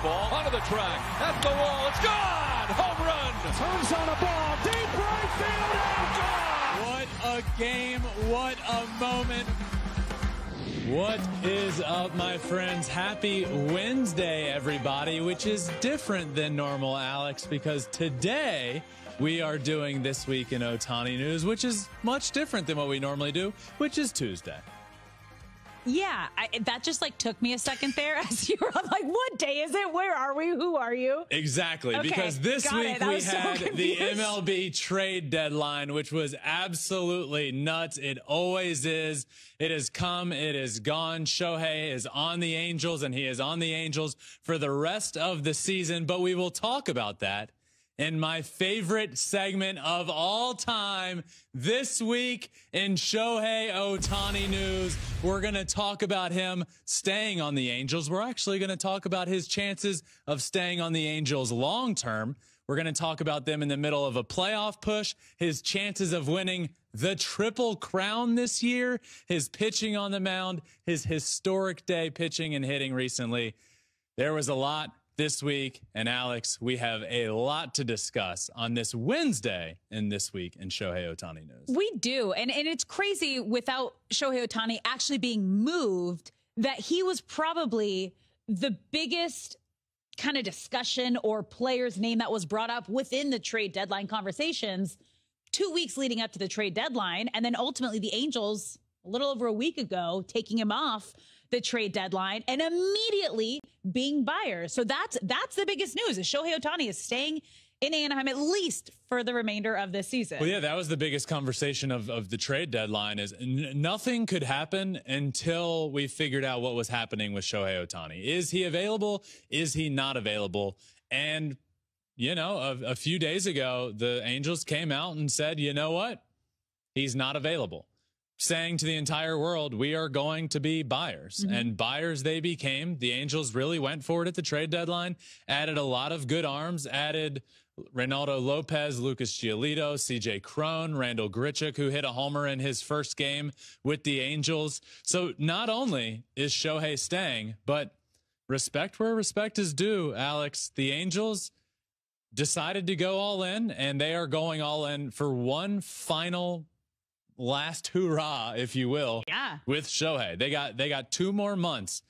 fly ball onto the track, at the wall, it's gone! Home run! Turns on a ball, deep right field, and gone! What a game, what a moment. What is up, my friends? Happy Wednesday, everybody, which is different than normal, Alex, because today we are doing This Week in Ohtani News, which is much different than what we normally do, which is Tuesday. Yeah, I, that just like took me a second there as you were like, what day is it? Where are we? Who are you? Exactly, Okay, because this week we was so had the. MLB trade deadline, which was absolutely nuts. It always is. It has come. It is gone. Shohei is on the Angels and he is on the Angels for the rest of the season, but we will talk about that in my favorite segment of all time this week in Shohei Ohtani news. We're going to talk about him staying on the Angels. We're actually going to talk about his chances of staying on the Angels long term. We're going to talk about them in the middle of a playoff push, his chances of winning the triple crown this year, his pitching on the mound, his historic day pitching and hitting recently. There was a lot this week. And Alex, we have a lot to discuss on this Wednesday and this week in Shohei Ohtani news. We do. And, and it's crazy without Shohei Ohtani actually being moved that he was probably the biggest kind of discussion or player's name that was brought up within the trade deadline conversations two weeks leading up to the trade deadline. And then ultimately the Angels, a little over a week ago, taking him off the trade deadline and immediately being buyers. So that's that's the biggest news is Shohei Ohtani is staying in Anaheim at least for the remainder of this season. Well, yeah, that was the biggest conversation of, of the trade deadline is nothing could happen until we figured out what was happening with Shohei Ohtani. Is he available? Is he not available? And, you know, a, a few days ago, the Angels came out and said, you know what? He's not available. Saying to the entire world, we are going to be buyers. Mm-hmm. And buyers they became. The Angels really went for it at the trade deadline, added a lot of good arms, added Reynaldo Lopez, Lucas Giolito, CJ Cron, Randall Grichuk, who hit a homer in his first game with the Angels. So not only is Shohei staying, but respect where respect is due, Alex. The Angels decided to go all in, and they are going all in for one final last hurrah, if you will, Yeah. with Shohei. They got they got two more months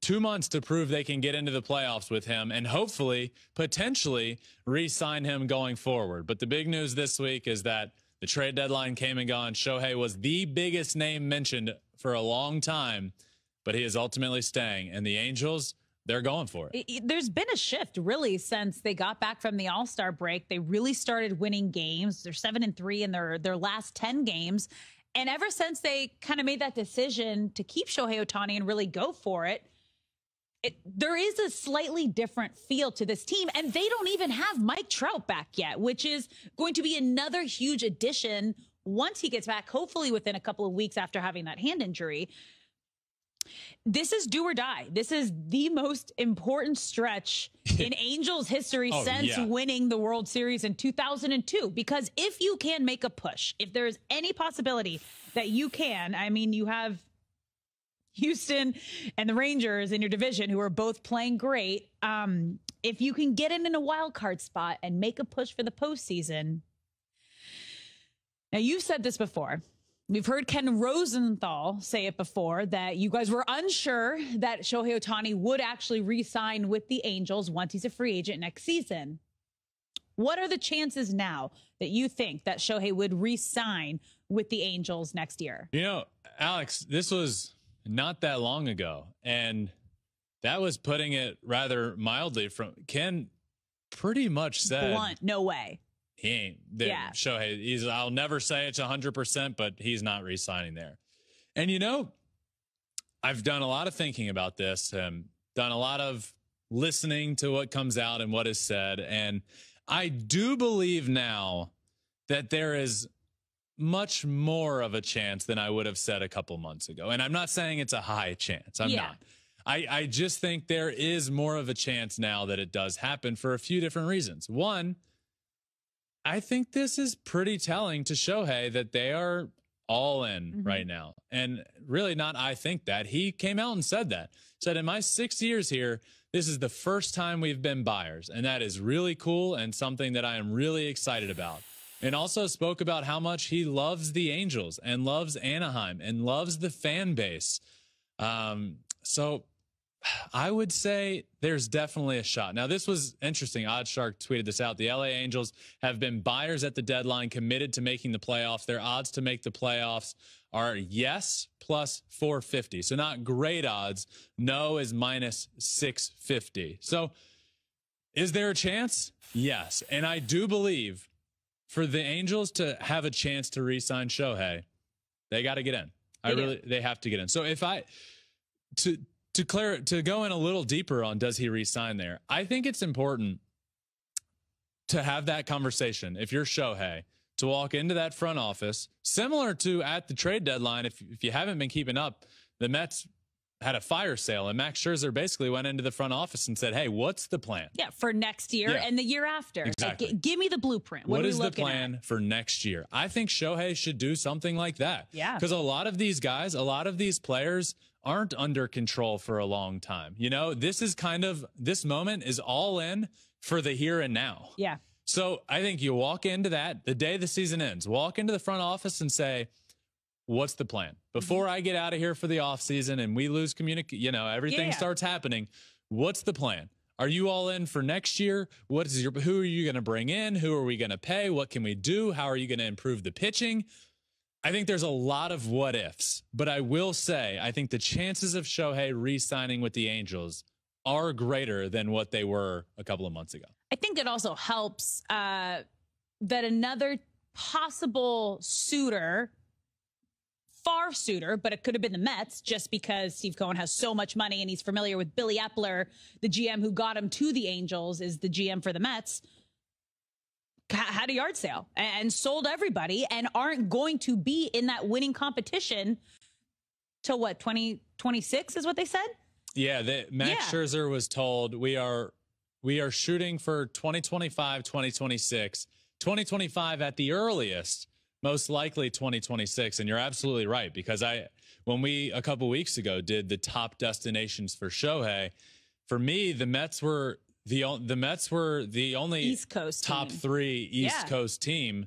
two months to prove they can get into the playoffs with him and hopefully potentially re-sign him going forward. But the big news this week is that the trade deadline came and gone. Shohei was the biggest name mentioned for a long time, but he is ultimately staying. And the Angels, they're going for it. it- there's been a shift really since they got back from the All Star break. They really started winning games. They're seven and three in their their last ten games, and ever since they kind of made that decision to keep Shohei Ohtani and really go for it. It, there is a slightly different feel to this team, and they don't even have Mike Trout back yet, which is going to be another huge addition once he gets back, hopefully within a couple of weeks after having that hand injury this is do or die. This is the most important stretch in Angels history Oh, since yeah. winning the World Series in 2002. Because if you can make a push, if there is any possibility that you can, I mean, you have Houston and the Rangers in your division who are both playing great. Um, if you can get in in a wild card spot and make a push for the postseason. Now, you've said this before. We've heard Ken Rosenthal say it before that you guys were unsure that Shohei Ohtani would actually re sign with the Angels once he's a free agent next season. What are the chances now that you think that Shohei would re sign with the Angels next year? You know, Alex, this was not that long ago, and that was putting it rather mildly. From Ken, pretty much said Blunt, no way. He ain't. The, Yeah. Shohei, he's. I'll never say it's hundred percent, but he's not re-signing there. And you know, I've done a lot of thinking about this, and done a lot of listening to what comes out and what is said, and I do believe now that there is much more of a chance than I would have said a couple months ago. And I'm not saying it's a high chance. I'm Yeah. not. I, I just think there is more of a chance now that it does happen for a few different reasons. One, I think this is pretty telling to Shohei that they are all in right now. And really not I think that. He came out and said that. Said in my 6 years here, This is the first time we've been buyers, and that is really cool and something that I am really excited about. And also spoke about how much he loves the Angels and loves Anaheim and loves the fan base. Um, so I would say there's definitely a shot. Now, this was interesting. OddsShark tweeted this out. The LA Angels have been buyers at the deadline, committed to making the playoffs. Their odds to make the playoffs are yes plus 450. So not great odds. No is minus 650. So is there a chance? Yes. And I do believe for the Angels to have a chance to re-sign Shohei, they got to get in. I really they have to get in. So if I to to clear to go in a little deeper on does he resign there? I think it's important to have that conversation. If you're Shohei, to walk into that front office, similar to at the trade deadline. If if you haven't been keeping up, the Mets had a fire sale, and Max Scherzer basically went into the front office and said, "Hey, what's the plan? Yeah, for next year Yeah. and the year after. Like, Exactly. gi- give me the blueprint. What, what is the plan At? for next year? I think Shohei should do something like that. Yeah. Because a lot of these guys, a lot of these players aren't under control for a long time. You know, this is kind of, this moment is all in for the here and now. Yeah. So I think you walk into that the day the season ends, walk into the front office and say, what's the plan? Mm-hmm. Before I get out of here for the off season and we lose communicate, you know, everything Yeah. starts happening. What's the plan? Are you all in for next year? What is your who are you going to bring in? Who are we going to pay? What can we do? How are you going to improve the pitching? I think there's a lot of what ifs, but I will say I think the chances of Shohei re-signing with the Angels are greater than what they were a couple of months ago. I think it also helps uh, that another possible suitor, far suitor, but it could have been the Mets just because Steve Cohen has so much money and he's familiar with Billy Eppler, the GM who got him to the Angels, is the GM for the Mets. Ha- Had a yard sale and sold everybody and aren't going to be in that winning competition till what, 2026 is what they said? Yeah, the, Max Yeah. Scherzer was told we are we are shooting for 2025, 2026, 2025 at the earliest, most likely 2026. And you're absolutely right because I when we a couple weeks ago did the top destinations for Shohei, for me the Mets were the the Mets were the only East Coast top team. three East Yeah. Coast team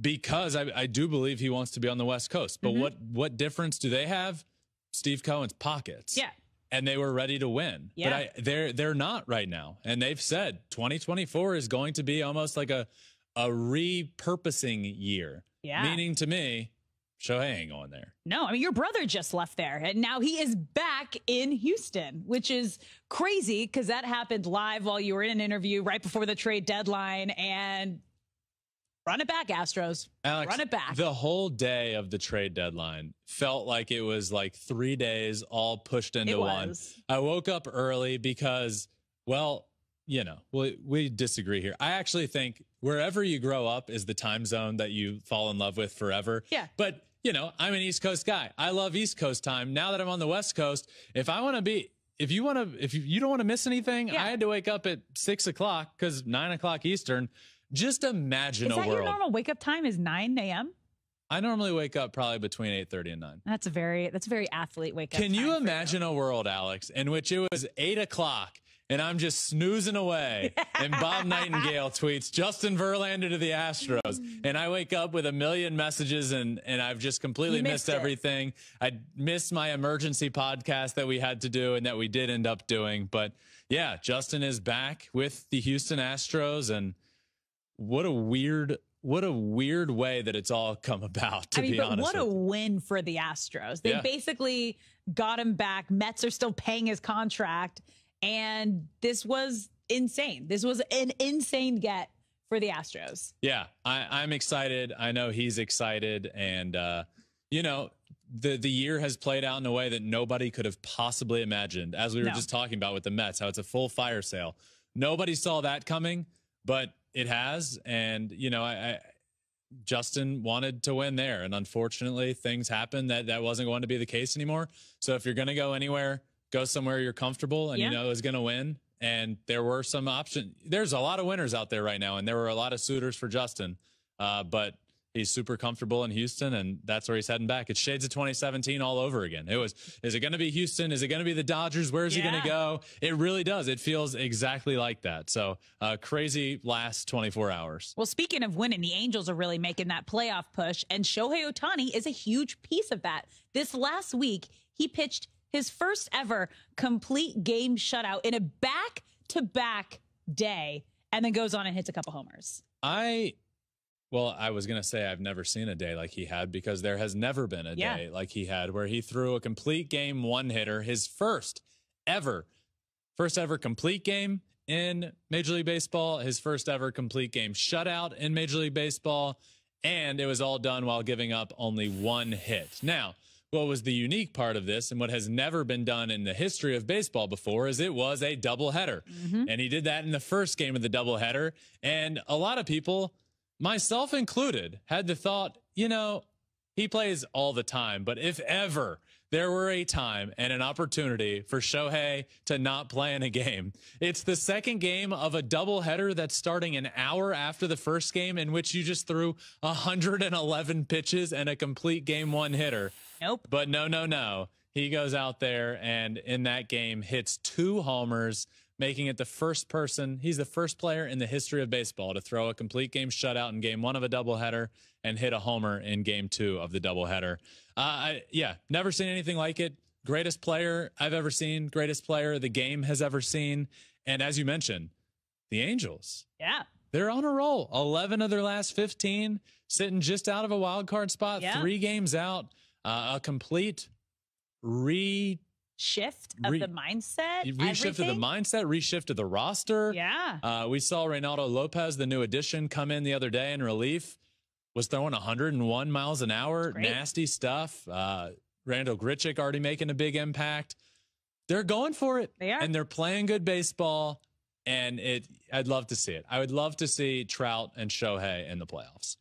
because I, I do believe he wants to be on the West Coast. But Mhm. what what difference do they have? Steve Cohen's pockets Yeah. and they were ready to win. Yeah. But I, they're they're not right now, and they've said 2024 is going to be almost like a a repurposing year. Yeah. Meaning to me, Shohei ain't going there. No, I mean your brother just left there, and now he is back in Houston, which is crazy because that happened live while you were in an interview right before the trade deadline. And run it back, Astros. Alex, run it back. The whole day of the trade deadline felt like it was like three days all pushed into one. I woke up early because, well, you know, we, we disagree here. I actually think wherever you grow up is the time zone that you fall in love with forever. Yeah. But, you know, I'm an East Coast guy. I love East Coast time. Now that I'm on the West Coast, if I want to be, if you want to, if you, you don't want to miss anything, Yeah. I had to wake up at six o'clock because nine o'clock Eastern. Just imagine Is a that world. your normal wake up time? Is nine a.m. I normally wake up probably between 8:30 and 9. That's a very that's a very athlete wake up. Can you imagine a world, Alex, in which it was eight o'clock and I'm just snoozing away and Bob Nightingale tweets Justin Verlander to the Astros and I wake up with a million messages and and I've just completely missed missed everything. I missed my emergency podcast that we had to do and that we did end up doing. But yeah, Justin is back with the Houston Astros and what a weird what a weird way that it's all come about to I mean, be but honest. what a you. win for the Astros. They Yeah. basically got him back. Mets are still paying his contract. And this was insane. This was an insane get for the Astros. Yeah, I, I'm excited. I know he's excited, and uh, you know the the year has played out in a way that nobody could have possibly imagined. As we were No. just talking about with the Mets, how it's a full fire sale. Nobody saw that coming, but it has. And you know, I, I Justin wanted to win there, and unfortunately, things happened that that wasn't going to be the case anymore. So if you're going to go anywhere, go somewhere you're comfortable and Yeah. you know is going to win. And there were some options. There's a lot of winners out there right now, and there were a lot of suitors for Justin. Uh, but He's super comfortable in Houston, and that's where he's heading back. It's shades of 2017 all over again. It was, is it going to be Houston? Is it going to be the Dodgers? Where's he going to go? It really does. It feels exactly like that. So, uh, crazy last 24 hours. Well, speaking of winning, the Angels are really making that playoff push, and Shohei Ohtani is a huge piece of that. This last week, he pitched his first ever complete game shutout in a back to back day, and then goes on and hits a couple homers. I, well, I was going to say I've never seen a day like he had because there has never been a Yeah. day like he had where he threw a complete game one hitter, his first ever, first ever complete game in Major League Baseball, his first ever complete game shutout in Major League Baseball. And it was all done while giving up only one hit. Now, what was the unique part of this and what has never been done in the history of baseball before is it was a doubleheader. Mm-hmm. And he did that in the first game of the doubleheader. And a lot of people, myself included, had the thought, you know, he plays all the time, but if ever there were a time and an opportunity for Shohei to not play in a game, it's the second game of a doubleheader that's starting an hour after the first game, in which you just threw 111 pitches and a complete game one hitter. Nope. But no, no, no. He goes out there and in that game hits two homers, making it the first person. He's the first player in the history of baseball to throw a complete game shutout in game one of a doubleheader and hit a homer in game two of the doubleheader. Uh, I, yeah, never seen anything like it. Greatest player I've ever seen, greatest player the game has ever seen. And as you mentioned, the Angels. Yeah. They're on a roll. 11 of their last 15, sitting just out of a wild card spot, Yeah. three games out, uh, a complete re Shift of Re- the mindset. reshift of the mindset, reshift of the roster. Yeah. Uh, we saw Reynaldo Lopez, the new addition, come in the other day in relief, was throwing 101 miles an hour, nasty stuff. Uh, Randall Grichuk already making a big impact. They're going for it. They are. And they're playing good baseball. And it, I'd love to see it. I would love to see Trout and Shohei in the playoffs.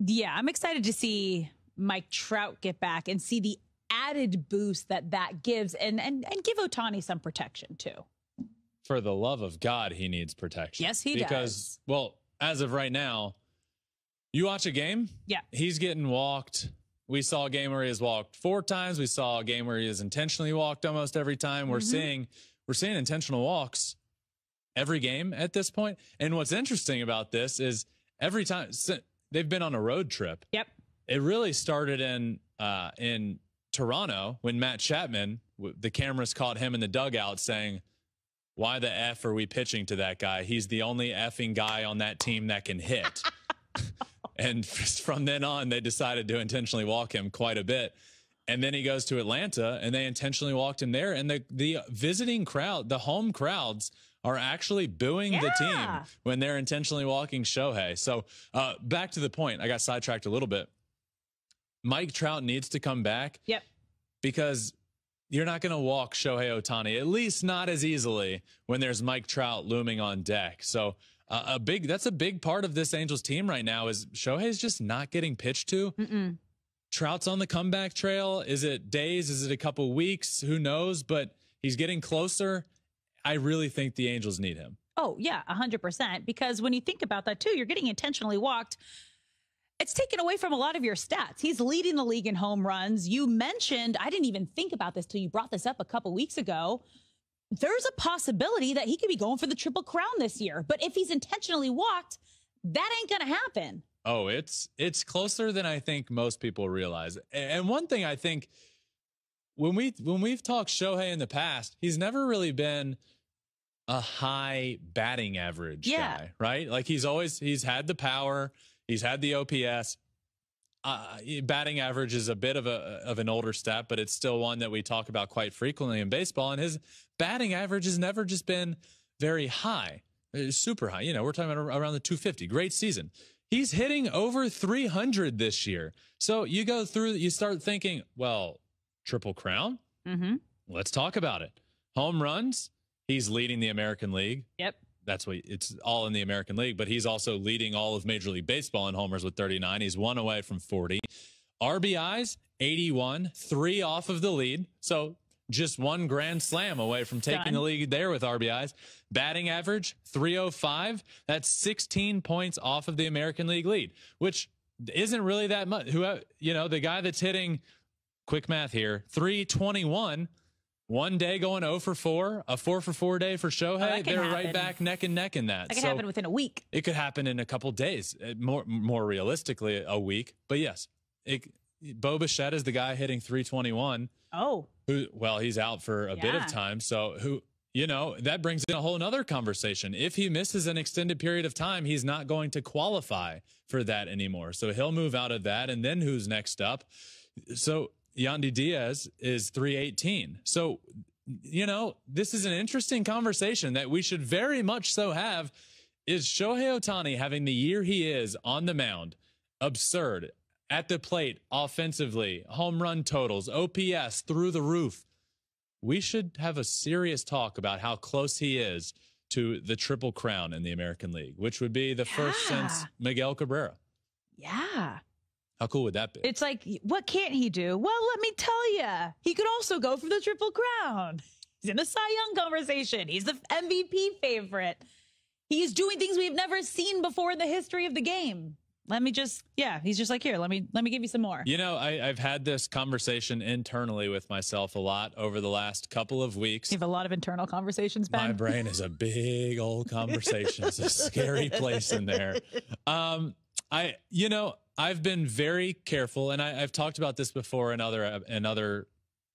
Yeah, I'm excited to see Mike Trout get back and see the added boost that that gives and and, and give Ohtani some protection too. For the love of God, he needs protection. Yes, he because, does. well, as of right now, you watch a game, Yeah. he's getting walked. We saw a game where he has walked four times. We saw a game where he has intentionally walked almost every time. We're Mhm. seeing we're seeing intentional walks every game at this point. And what's interesting about this is every time they've been on a road trip. Yep. It really started in uh, in Toronto when Matt Chapman, w- the cameras caught him in the dugout saying, "Why the f are we pitching to that guy? He's the only effing guy on that team that can hit." and from then on, they decided to intentionally walk him quite a bit. And then he goes to Atlanta, and they intentionally walked him there. And the the visiting crowd, the home crowds, are actually booing the team when they're intentionally walking Shohei. So uh, back to the point, I got sidetracked a little bit. Mike Trout needs to come back Yep. because you're not going to walk Shohei Ohtani, at least not as easily when there's Mike Trout looming on deck. So uh, a big that's a big part of this Angels team right now is Shohei's just not getting pitched to. Mm-mm. Trout's on the comeback trail. Is it days? Is it a couple weeks? Who knows? But he's getting closer. I really think the Angels need him. Oh, yeah, 100%. Because when you think about that, too, you're getting intentionally walked. It's taken away from a lot of your stats. He's leading the league in home runs. You mentioned, I didn't even think about this till you brought this up a couple weeks ago. There's a possibility that he could be going for the Triple Crown this year. But if he's intentionally walked, that ain't going to happen. Oh, it's it's closer than I think most people realize. And one thing I think when we when we've talked Shohei in the past, he's never really been a high batting average Yeah. guy, right? Like he's always he's had the power, he's had the OPS. Uh, batting average is a bit of a of an older stat, but it's still one that we talk about quite frequently in baseball. And his batting average has never just been very high, uh, super high. You know, we're talking about around the 250. Great season. He's hitting over 300 this year. So you go through, you start thinking, well, triple crown. Mm-hmm. Let's talk about it. Home runs. He's leading the American League Yep. That's what it's all in the American League, but he's also leading all of Major League Baseball in homers with 39. He's one away from 40. RBIs, 81, three off of the lead. So just one grand slam away from taking Done. the lead there with RBIs. Batting average, 305. That's 16 points off of the American League lead, which isn't really that much. Who you know, the guy that's hitting quick math here, 321 one day going 0 for 4, a 4 for 4 day for Shohei. Oh, They're happen. right back neck and neck in that. It could so happen within a week. it could happen in a couple days, uh, more more realistically a week. But yes, it, Bo Bichette is the guy hitting 321 Oh, who well he's out for a bit of time so who you know that brings in a whole nother conversation if he misses an extended period of time he's not going to qualify for that anymore so he'll move out of that and then who's next up so Yandy Diaz is 318 so you know this is an interesting conversation that we should very much so have is Shohei Ohtani having the year he is on the mound absurd at the plate offensively, home run totals, OPS through the roof. We should have a serious talk about how close he is to the triple crown in the American League, which would be the first since Miguel Cabrera. yeah. How cool would that be? It's like, what can't he do? Well, let me tell you, he could also go for the Triple Crown. He's in the Cy Young conversation. He's the MVP favorite. He's doing things we've never seen before in the history of the game. Let me just, yeah, he's just like, here, let me let me give you some more. You know, I, I've had this conversation internally with myself a lot over the last couple of weeks. You have a lot of internal conversations, Ben. My brain is a big old conversation. It's a scary place in there. Um, I, you know, I've been very careful, and I, I've talked about this before in other in other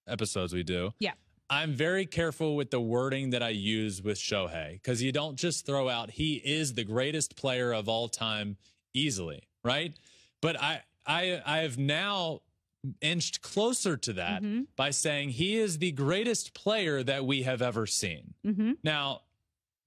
episodes we do. Yeah. I'm very careful with the wording that I use with Shohei because you don't just throw out he is the greatest player of all time easily, right? But I I I have now inched closer to that Mm-hmm. by saying he is the greatest player that we have ever seen. Mm-hmm. Now,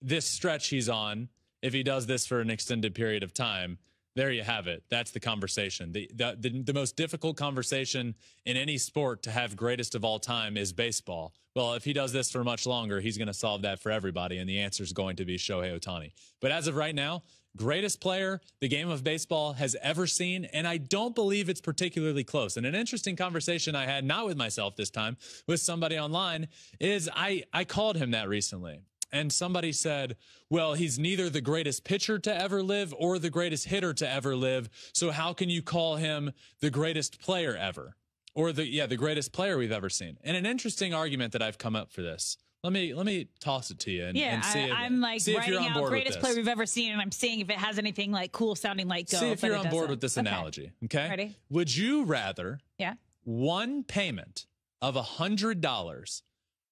this stretch he's on, if he does this for an extended period of time, there you have it. That's the conversation. The, the, the, the most difficult conversation in any sport to have greatest of all time is baseball. Well, if he does this for much longer, he's going to solve that for everybody, and the answer is going to be Shohei Ohtani. But as of right now, greatest player the game of baseball has ever seen, and I don't believe it's particularly close. And an interesting conversation I had, not with myself this time, with somebody online, is I, I called him that recently. And somebody said, well, he's neither the greatest pitcher to ever live or the greatest hitter to ever live. So how can you call him the greatest player ever? Or the, yeah, the greatest player we've ever seen. And an interesting argument that I've come up for this. Let me, let me toss it to you and, Yeah, and see I, if, I'm like see writing out greatest player we've ever seen, and I'm seeing if it has anything like cool sounding like go. See if you're on board with this Okay. analogy. Okay. Ready? Would you rather Yeah. one payment of a hundred dollars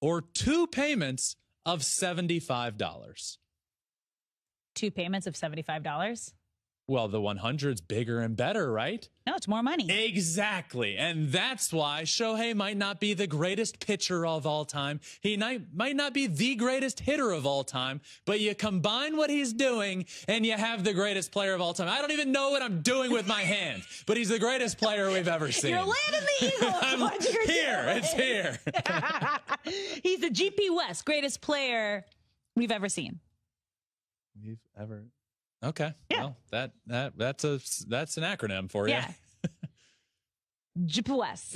or two payments of seventy-five dollars? Two payments of seventy-five dollars. Well, the 100's bigger and better, right? No, it's more money. Exactly. And that's why Shohei might not be the greatest pitcher of all time. He might, might not be the greatest hitter of all time, but you combine what he's doing and you have the greatest player of all time. I don't even know what I'm doing with my hands, but he's the greatest player we've ever seen. You're landing the eagle. I'm here. doing. It's here. He's the GP West greatest player we've ever seen. We've ever. Okay. Yeah. Well, that that that's a that's an acronym for you. Yeah.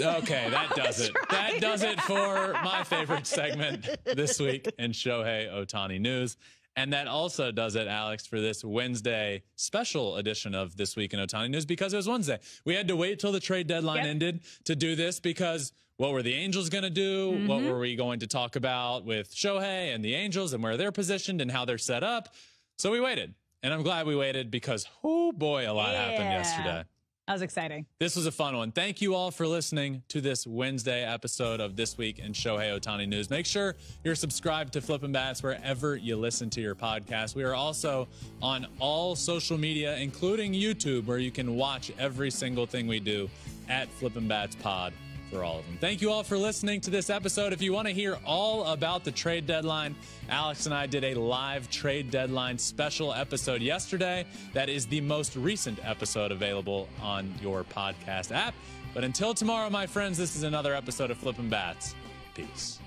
Okay, that does it. That does it for my favorite segment this week in Shohei Ohtani News. And that also does it, Alex, for this Wednesday special edition of This Week in Ohtani News because it was Wednesday. We had to wait till the trade deadline Yep. ended to do this because what were the Angels going to do? Mm-hmm. What were we going to talk about with Shohei and the Angels and where they're positioned and how they're set up? So we waited. And I'm glad we waited because, oh boy, a lot happened yesterday. That was exciting. This was a fun one. Thank you all for listening to this Wednesday episode of This Week in Shohei Ohtani News. Make sure you're subscribed to Flippin' Bats wherever you listen to your podcast. We are also on all social media, including YouTube, where you can watch every single thing we do at Flippin' Bats Pod for all of them. Thank you all for listening to this episode. If you want to hear all about the trade deadline, Alex and I did a live trade deadline special episode yesterday. That is the most recent episode available on your podcast app. But until tomorrow, my friends, this is another episode of Flippin' Bats. Peace.